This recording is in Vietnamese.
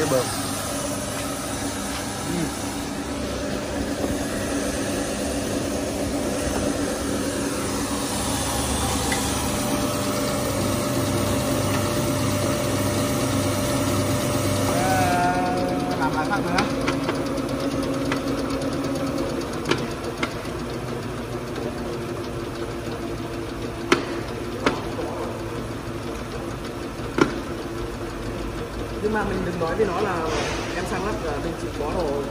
cái bơm. Ừ. Ờ, làm lại phát nữa. Nhưng mà mình đừng nói với nó là em sang lắp là mình chịu có đồ